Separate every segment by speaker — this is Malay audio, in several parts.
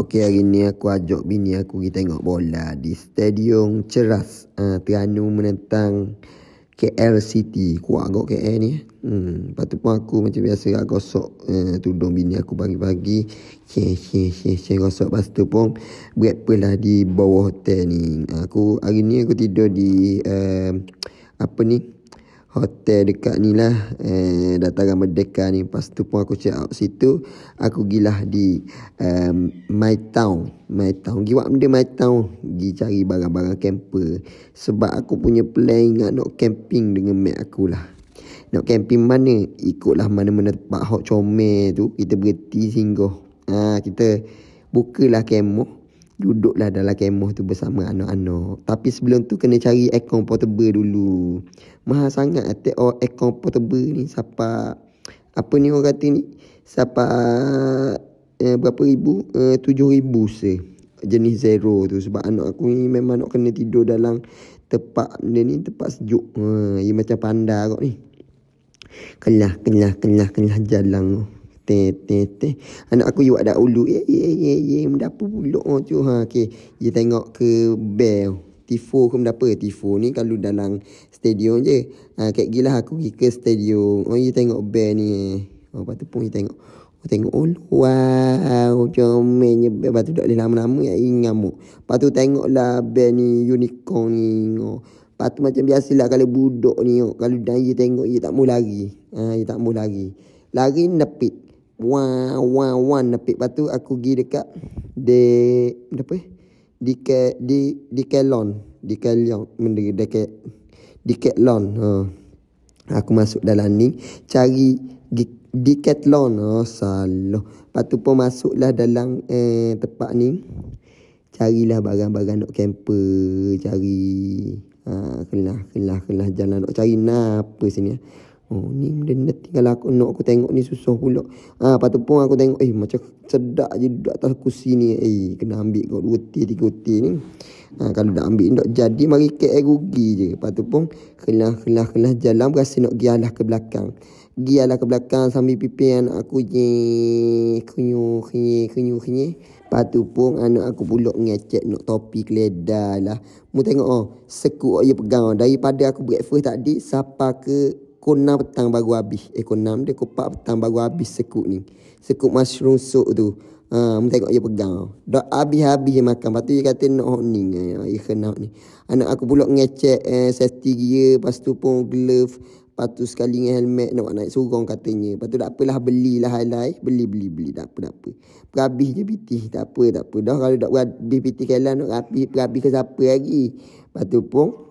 Speaker 1: Okey hari ni aku ajak bini aku pergi tengok bola di Stadium Ceras uh, Terengganu menentang KL City. Kuat agak KL ni. Hmm, lepas tu pun aku macam biasa lah gosok uh, tudung bini aku pagi-pagi. Cih, cih, cih, cih, gosok. Lepas tu pun breakfast lah di bawah hotel ni. Aku hari ni aku tidur di uh, apa ni? Hotel dekat ni lah. Eh, dataran merdeka ni. Lepas tu pun aku check out situ. Aku gilah di um, my town. My town. Pergi buat benda my town. Pergi cari barang-barang camper. Sebab aku punya plan ingat nak camping dengan mat aku lah. Nak camping mana? Ikutlah mana-mana tempat hot comel tu. Kita berhenti singgah. Ha, kita bukalah kemoh duduklah dalam kemah tu bersama anak-anak. Tapi sebelum tu kena cari aircon portable dulu. Mahal sangat atik oh, aircon portable ni. Siapa, apa ni orang kata ni? Siapa eh, berapa ribu? Eh, tujuh ribu se. Jenis zero tu. Sebab anak aku ni memang nak kena tidur dalam tempat dia ni tempat sejuk. Ha, dia macam panda kot ni. Kelah, kelah, kelah, kelah jalan tu teh teh teh. Anak aku buat dak ulu. Ye ye ye ye mendapu pulak oh tu ha okey. Dia tengok ke bel tifo ke mendapu tifo ni kalau dalam stadium je. Ha kek gila aku pergi ke stadium. Oh dia tengok bel ni oh lepas tu pun dia tengok. Oh, tengok oh wow comelnya lepas tu tak boleh lama-lama ya ingat mu lepas tu tengoklah bel ni unicorn ni oh. Lepas tu macam biasalah kalau budak ni oh. Kalau dia tengok dia tak mau lari. Ha, Dia tak mau lari. Lari nepit Wah, wah, wah, nepik lepas tu aku pergi dekat de apa? Di ke di di kelon, di kelon, mendek dekat di kelon. Ha. Aku masuk dalam ni cari di Decathlon oh salah. Lepas tu pun masuklah dalam eh, tempat ni. Carilah barang-barang nak camper, cari ha, kelah, kelah, kelah jalan nak cari napa sini. Oh ni benda tinggal aku nak aku tengok ni susah pula. Ha, lepas pun aku tengok eh macam sedap je duduk atas kursi ni. Eh kena ambil kau dua ti tiga ti ni. Ha, kalau dah ambil nak jadi mari ke rugi je. Lepas tu pun kelah kelah kelah jalan berasa nak gialah ke belakang. Gialah ke belakang sambil pipi anak aku je kunyu kunyi kunyu kunyi. Lepas tu pun anak aku pulak ngecek nak topi keledar lah. Mu tengok oh, sekut je pegang. Daripada aku breakfast tadi, siapa ke Pukul 6 petang baru habis. Eh, pukul 6 dia pukul 4 petang baru habis sekut ni. Sekut mushroom soup tu. Ha, tengok dia pegang. Dah habis-habis dia makan. Lepas tu dia kata nak ni. Ya, dia kena ni. Anak aku pula ngecek eh, safety gear. Lepas tu pun glove. Lepas tu sekali dengan helmet nak naik surong katanya. Lepas tu tak apalah belilah halai. Beli, beli, beli. Tak apa, tak apa. Perhabis je PT. Tak apa, tak apa. Dah kalau tak perhabis PT kelan nak perhabis ke siapa lagi. Lepas tu pun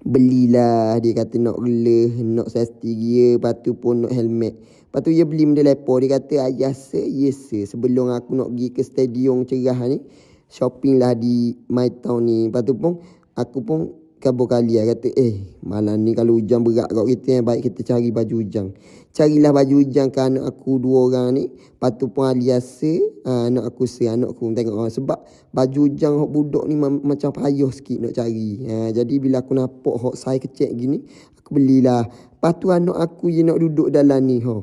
Speaker 1: Belilah dia kata nak glove, nak safety gear, lepas tu pun nak helmet. Lepas tu dia beli benda lepo, dia kata ayah se, yes se. Sebelum aku nak pergi ke stadium cerah ni, shopping lah di my town ni. Lepas tu pun aku pun kabur kali lah kata eh malam ni kalau hujan berat kat kita yang baik kita cari baju hujan. Carilah baju hujan ke anak aku dua orang ni. Lepas tu pun aliasa ha, anak aku se anak aku tengok ha, sebab baju hujan hok budak ni macam payah sikit nak cari. Ha, jadi bila aku nampak hok saya kecil gini aku belilah. Lepas tu anak aku je nak duduk dalam ni ha.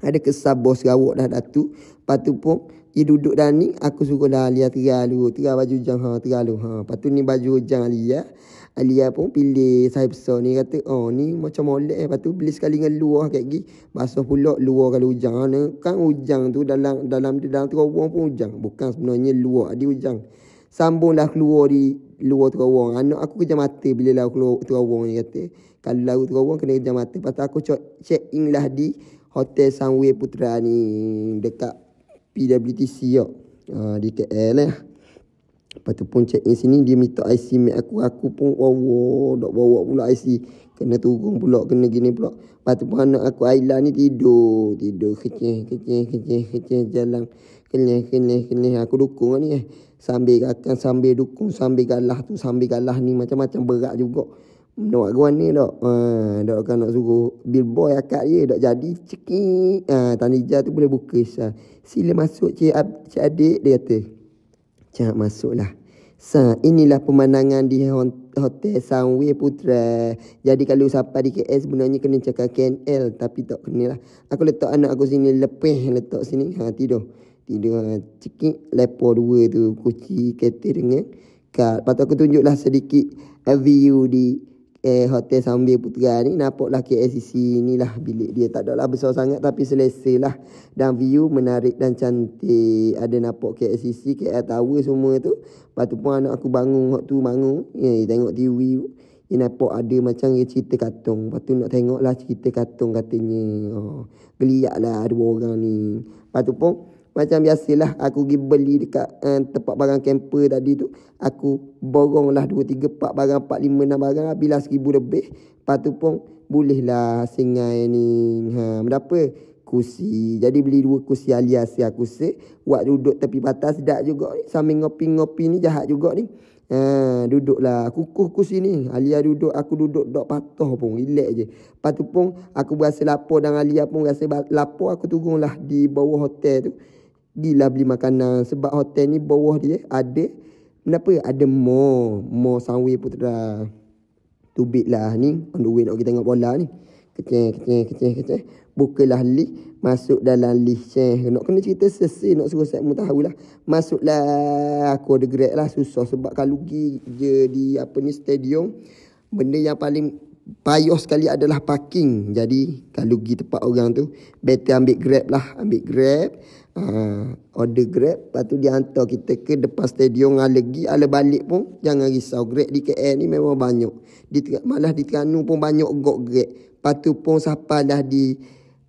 Speaker 1: Ada kesah bos rawak dah datu. Lepas tu pun dia duduk dalam ni aku suruh dah Alia teral dulu. Teral baju hujan ha teral dulu ha. Lepas tu ni baju hujan Alia. Alia pun pilih sahib besar ni kata oh ni macam molek lepas tu beli sekali dengan luar kat gigi basuh pula luar kalau hujan ha, kan hujan tu dalam dalam dalam terowong pun hujan bukan sebenarnya luar di hujan sambunglah keluar di luar terowong. Anak aku kerja mata bila lah keluar terowong ni kata. Kalau lalu terowong kena kerja mata. Lepas tu aku check in lah di hotel Sunway Putra ni dekat PWTC yo ha, di KL lah Lepas tu pun check in sini dia minta IC mak aku. Aku pun wow, dok bawa pula IC. Kena turun pula, kena gini pula. Lepas tu pun anak aku Aila ni tidur. Tidur kecil, kecil, kecil, kecil jalan. Kenyah, kenyah, kenyah. Aku dukung ni eh. Sambil akan sambil dukung, sambil galah tu, sambil galah ni macam-macam berat juga. Nak buat ni dok. Ha, dok kan nak suruh billboy akak dia dok jadi cekik. Ha, Tanija tu boleh buka. Sila masuk cik, cik adik dia kata. Jangan masuklah. Sa, inilah pemandangan di Hotel Sunway Putra. Jadi kalau siapa di KS sebenarnya kena cakap KNL. Tapi tak kena lah. Aku letak anak aku sini lepeh letak sini. Ha, tidur. Tidur uh, cekik lepo dua tu kunci kereta dengan kad. Lepas tu aku tunjuklah sedikit view di eh hotel sambil putera ni nampaklah KLCC ni lah bilik dia. Tak adalah besar sangat tapi selesa lah. Dan view menarik dan cantik. Ada nampak KLCC KL Tower semua tu. Lepas tu pun anak aku bangun waktu bangun. Ya, tengok TV dia nampak ada macam dia cerita katung lepas tu nak tengok lah cerita katung katanya. Oh, geliat lah dua orang ni. Lepas tu pun macam biasalah aku pergi beli dekat uh, tempat barang camper tadi tu. Aku borong lah 2, 3, 4 barang, 4, 5, 6 barang. Habislah seribu lebih. Lepas tu pun boleh lah singai ni. Ha, berapa? Kursi. Jadi beli dua kursi alias aku se. Buat duduk tepi patah sedap juga ni. Sambil ngopi-ngopi ni jahat juga ni. Ha, duduklah kukuh kursi ni. Alia duduk, aku duduk dok patah pun. Relax je. Lepas tu pun aku berasa lapar dan Alia pun rasa lapar. Aku turunlah di bawah hotel tu. Gila beli makanan. Sebab hotel ni bawah dia ada kenapa? Ada mo mo Sunway Putra tubik lah ni. On the way nak kita tengok bola ni. Kecil kecil kecil kecil bukalah lift. Masuk dalam lift ceh. Nak kena cerita sesi nak suruh saya tahu lah. Masuklah. Aku ada grab lah. Susah sebab kalau pergi je di apa ni stadium benda yang paling payah sekali adalah parking. Jadi kalau pergi tempat orang tu better ambil grab lah. Ambil grab Uh, order grab. Lepas tu dia hantar kita ke depan stadium Ala pergi, ala balik pun Jangan risau. Grab di KL ni memang banyak. Di, Malah di Terengganu pun banyak gok grab. Lepas tu pun siapa dah di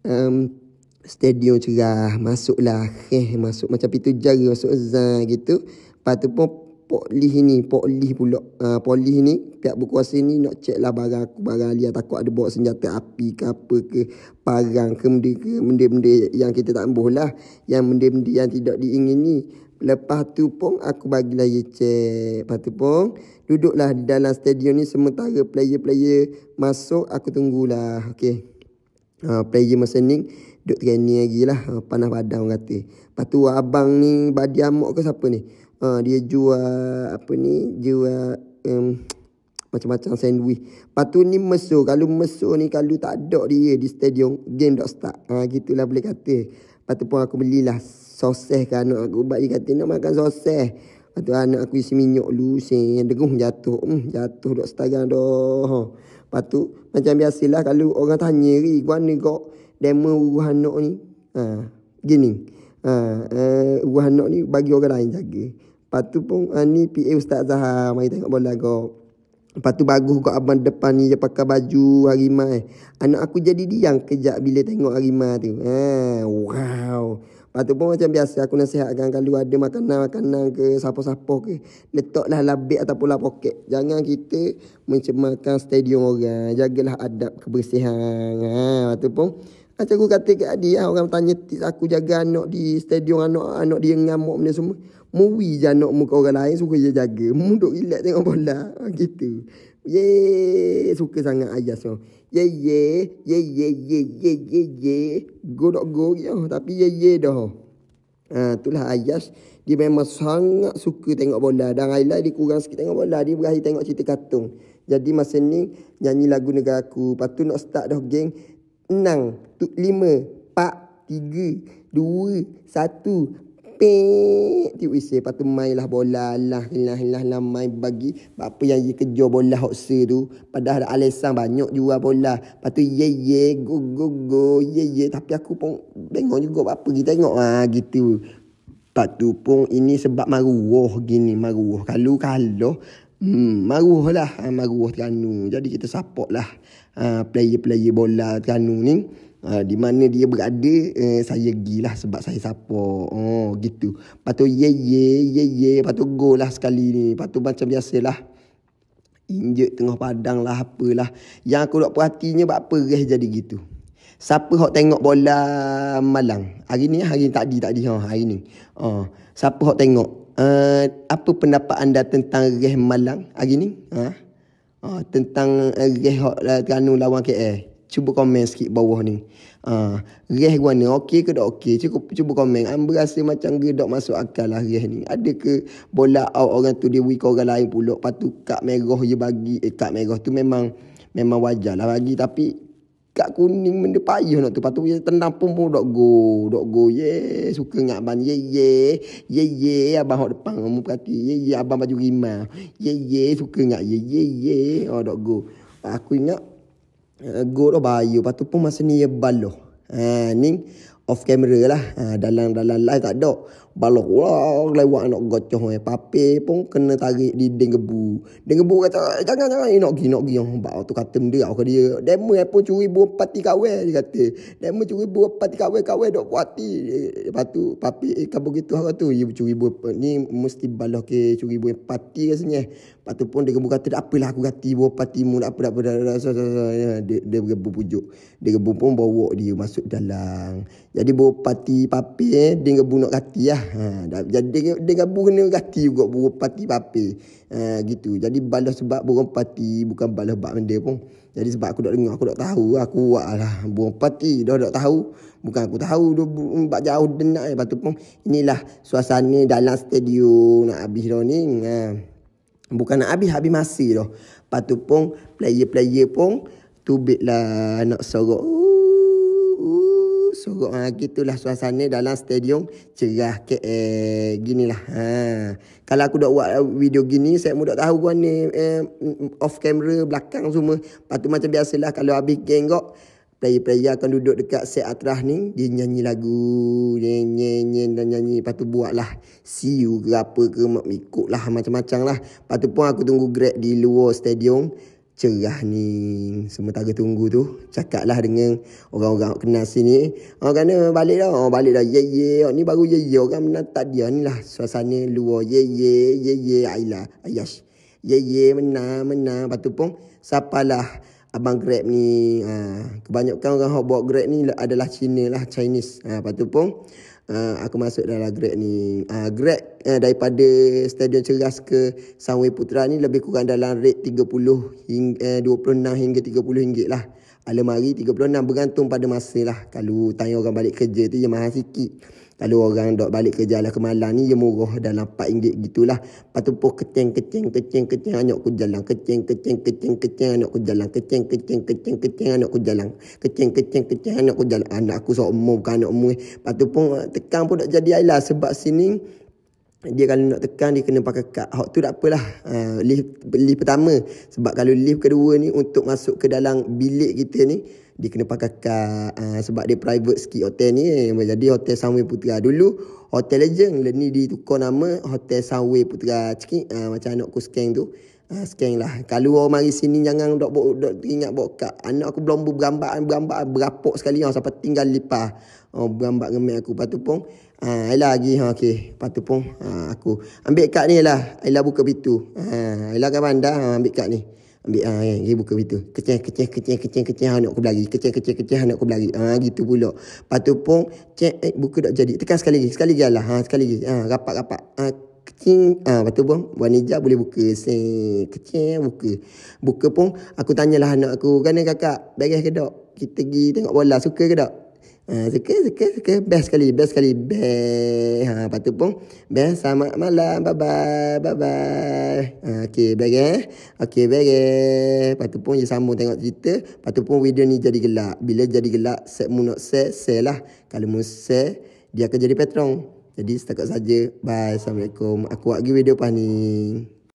Speaker 1: um, Stadium cerah. Masuklah eh, Masuk macam pintu jari Masuk zan gitu. Lepas tu pun polis ni polis pula. Uh, polis ni pihak berkuasa ni nak cek lah barang aku barang dia takut ada bawa senjata api ke apa ke parang ke benda ke benda-benda yang kita tak ambuh lah. Yang benda-benda yang tidak diingini lepas tu pun aku bagilah dia cek lepas tu pun duduklah di dalam stadium ni sementara player-player masuk aku tunggulah okay. Uh, player masa ni duduk training lagi lah uh, panas badan orang kata. Lepas tu abang ni badi amok ke siapa ni Ha, dia jual apa ni? Jual um, macam-macam sandwich. Patu ni mesur. Kalau mesur ni kalau tak ada dia di stadium, game tak start. Ha, gitulah boleh kata. Patu pun aku belilah soseh ke anak aku. Dia kata nak makan soseh. Patu anak aku isi minyak. Sen, dengung jatuh. Hmm, jatuh dok setengah dah. Patu macam biasalah kalau orang tanya ri, mana kau demo uruh anak ni? Ha, gini. Ha, uh, uruh anak ni bagi orang lain jaga. Lepas tu pun uh, ni PA Ustaz Zahar Mari tengok bola kau. Lepas tu bagus kau abang depan ni Dia pakai baju harimau eh. Anak aku jadi diam kejap bila tengok harimau tu. Eh, Wow. Lepas tu pun macam biasa aku nasihatkan Kalau ada makanan-makanan ke siapa-siapa ke Letaklah labik ataupun lah poket. Jangan kita mencemarkan stadium orang. Jagalah adab kebersihan. Ha, Lepas tu pun macam aku kata ke adik lah, orang tanya aku jaga anak di stadium anak anak dia ngamuk benda semua. Muwi je anak muka orang lain suka je jaga. Muduk relax tengok bola. Ha, gitu. Ye, suka sangat ayah so. Ye ye, ye ye ye ye ye ye. Go dok go ya, tapi ye ye dah. Ha, itulah Ayas Dia memang sangat suka tengok bola Dan Ayla dia kurang sikit tengok bola Dia berakhir tengok cerita kartun Jadi masa ni Nyanyi lagu negara aku Lepas tu nak start dah geng enam, tu, lima, empat, tiga, dua, satu, pek. Tiup isi. Lepas tu main lah bola lah. Lah, lah, lah, main bagi. Apa yang dia kejar bola hoksa tu. Padahal Alesan banyak jual bola. Lepas tu ye ye, go go go, ye ye. Tapi aku pun tengok juga apa kita tengok. Ha, gitu. Lepas tu pun ini sebab maruah gini. Maruah. Kalau kalau. Hmm, maruah lah. Ha, maruah Terengganu. Jadi kita support lah. Ha, player-player bola Terengganu ni. Ha, di mana dia berada, eh, saya gilah sebab saya support. Oh, gitu. Lepas tu, ye, ye, ye, ye. Lepas tu, go lah sekali ni. Lepas tu, macam biasalah. Injek tengah padang lah, apalah. Yang aku nak perhatinya, buat apa reh jadi gitu. Siapa hok tengok bola malang? Hari ni, hari tadi, tadi. Ha, hari ni. Ha, siapa hok tengok? Uh, apa pendapat anda tentang reh malang hari ni? Ha? Ha, tentang reh uh, Terengganu lawan KL cuba komen sikit bawah ni. Ha, reh gua ni okey ke tak okey? Cuba cuba komen. Am berasa macam gedak masuk akal lah reh ni. Ada ke bola out orang tu dia weak orang lain pula. Lepas tu kad merah je bagi. Eh kad merah tu memang memang wajar lah bagi. Tapi Kak kuning benda payah nak tu. Lepas tu dia tenang pun pun dok go. Dok go. Ye. Suka ngak abang. Ye ye. Ye ye. Abang hok depan. Kamu perhati. Ye ye. Abang baju rimah. Ye ye. Suka ngak. Ye ye ye. Oh dok go. Aku ingat. Uh, go tu bayu. Lepas tu pun masa ni ya baloh. Ha, ni off camera lah. Ha, dalam dalam live tak ada balok wah lewat nak gocoh eh. Pape pun kena tarik di deng gebu deng gebu kata jangan jangan. Nak gi nak gi. Yang tu kata dia aku dia. Demo pun curi buah pati kawe dia kata. Demo curi buah pati kawe kawe dok puati lepas tu pape eh, kamu gitu aku tu. You curi buah ni mesti balok ke curi buah pati rasanya lepas tu pun dia gebu kata apalah aku gati buah pati mu apa apa dah dah dah dia dia gebu pujuk. Dia gebu pun bawa dia masuk dalam jadi buah pati pape eh, dia gebu nak gati lah Ha, jadi dia, dia gabung kena gati juga burung pati papi. Ha, gitu. Jadi balas sebab burung pati bukan balas bak benda pun. Jadi sebab aku dak dengar, aku dak tahu, aku buat lah burung pati dah dak tahu. Bukan aku tahu dia bak jauh denak eh. Lepas tu pun inilah suasana dalam stadium nak habis dah ni. Ha. Bukan nak habis, habis masih dah. Lepas tu pun player-player pun tubik lah nak sorok. So ha, gitulah suasana dalam stadium cerah ke eh, ginilah. Ha. Kalau aku dah buat video gini saya mudah tahu gua ni eh, off camera belakang semua. Patu macam biasalah kalau habis gengok player-player akan duduk dekat set atrah ni dia nyanyi lagu nyanyi dan nyanyi lepas tu buat lah see you ke apa ke ikut lah macam-macam lah lepas tu pun aku tunggu grab di luar stadium cerah ni sementara tunggu tu. Cakap lah dengan orang-orang kenal sini. Oh kena balik dah oh balik dah ye ye. Oh, ni baru ye ye. Orang menatap dia ni lah suasana luar. Ye ye ye ye. Aila Ayash ye ye menang menang. Lepas tu pun siapalah abang grab ni. Ha, kebanyakan orang yang bawa grab ni adalah Cina lah Chinese. Ha, lepas tu pun uh, aku masuk dalam grad ni. Uh, grad uh, daripada Stadium Ceras ke Sunway Putra ni lebih kurang dalam rate 30 hingga uh, 26 hingga 30 ringgit lah. Alemari 36 bergantung pada masa lah. Kalau tanya orang balik kerja tu dia mahal sikit. Kalau orang dok balik kerja lah ke malam ni, dia murah dalam RM4 gitulah. Lepas tu pun keceng, keceng, keceng, keceng, anak ku jalan. Keceng, keceng, keceng, keceng, anak ku jalan. Keceng, keceng, keceng, keceng, anak ku jalan. Keceng, keceng, keceng, anak ku jalan. Anak aku sok umur bukan anak umur. Lepas tu pun tekan pun tak jadi air Sebab sini, dia kalau nak tekan dia kena pakai kad. Hak tu tak apalah. Uh, lift, lift pertama. Sebab kalau lift kedua ni untuk masuk ke dalam bilik kita ni, dia kena pakai kad uh, sebab dia private ski hotel ni. Eh. jadi hotel Sunway Putra. Dulu hotel legend lah ni ditukar nama hotel Sunway cekik uh, macam anak aku scan tu. Uh, scan lah. Kalau orang mari sini jangan dok dok ingat bawa kad anak aku belum bergambar bergambar berapok sekali oh, sampai tinggal lipah oh, bergambar dengan aku. Lepas tu pun Ah, uh, lagi ha okey. Lepas tu pun uh, aku. Ambil kad ni lah. Ella buka pintu. Ha, Ella kan pandai uh, ambil kad ni ambil ah ya dia buka pintu. Kecil kecil kecil kecil kecil anak aku berlari. Kecil kecil kecil anak aku berlari. Ah gitu pula. Lepas tu pun cek eh, buka tak jadi. Tekan sekali lagi sekali lagi lah. Ha sekali lagi. Ha rapat rapat. Ah kecil ah lepas tu pun wanita boleh buka. Se kecil buka. Buka pun aku tanyalah anak aku kan kakak beres ke tak kita pergi tengok bola suka ke tak Ha, suka, suka, suka. Best sekali, best sekali. Best. Ha, lepas tu pun, best. Selamat malam. Bye-bye. Bye-bye. Ha, okay, baik eh. Okay, baik eh. Lepas tu pun, dia sambung tengok cerita. Lepas tu pun, video ni jadi gelap. Bila jadi gelap, set mu nak set, set lah. Kalau mu set, dia akan jadi patron. Jadi, setakat saja. Bye. Assalamualaikum. Aku buat lagi video pas ni.